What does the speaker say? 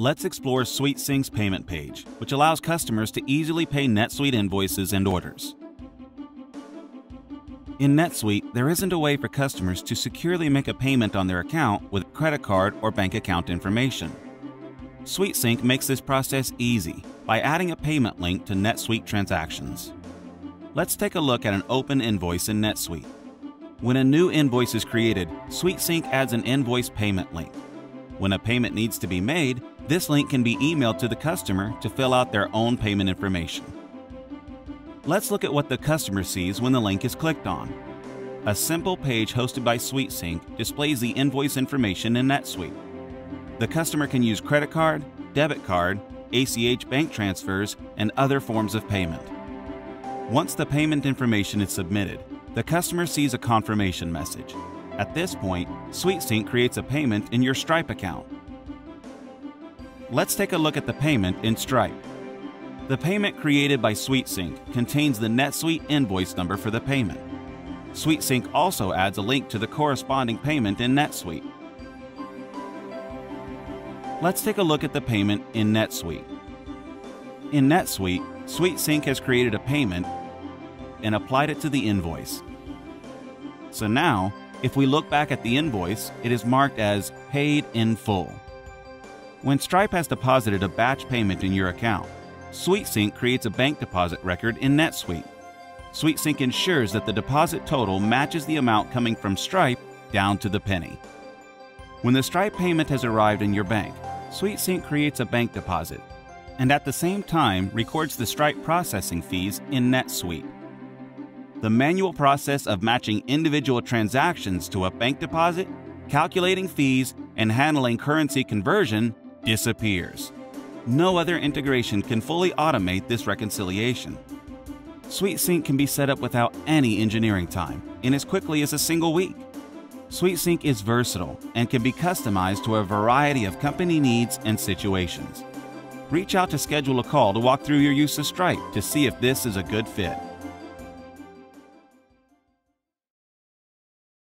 let's explore SuiteSync's payment page, which allows customers to easily pay NetSuite invoices and orders. In NetSuite, there isn't a way for customers to securely make a payment on their account with credit card or bank account information. SuiteSync makes this process easy by adding a payment link to NetSuite transactions. Let's take a look at an open invoice in NetSuite. When a new invoice is created, SuiteSync adds an invoice payment link. When a payment needs to be made, this link can be emailed to the customer to fill out their own payment information. Let's look at what the customer sees when the link is clicked on. A simple page hosted by SuiteSync displays the invoice information in NetSuite. The customer can use credit card, debit card, ACH bank transfers, and other forms of payment. Once the payment information is submitted, the customer sees a confirmation message. At this point, SuiteSync creates a payment in your Stripe account. Let's take a look at the payment in Stripe. The payment created by SuiteSync contains the NetSuite invoice number for the payment. SuiteSync also adds a link to the corresponding payment in NetSuite. Let's take a look at the payment in NetSuite. In NetSuite, SuiteSync has created a payment and applied it to the invoice. So now, if we look back at the invoice, it is marked as paid in full. When Stripe has deposited a batch payment in your account, SuiteSync creates a bank deposit record in NetSuite. SuiteSync ensures that the deposit total matches the amount coming from Stripe down to the penny. When the Stripe payment has arrived in your bank, SuiteSync creates a bank deposit and at the same time records the Stripe processing fees in NetSuite. The manual process of matching individual transactions to a bank deposit, calculating fees, and handling currency conversion disappears. No other integration can fully automate this reconciliation. SuiteSync can be set up without any engineering time in as quickly as a single week. SuiteSync is versatile and can be customized to a variety of company needs and situations. Reach out to schedule a call to walk through your use of Stripe to see if this is a good fit.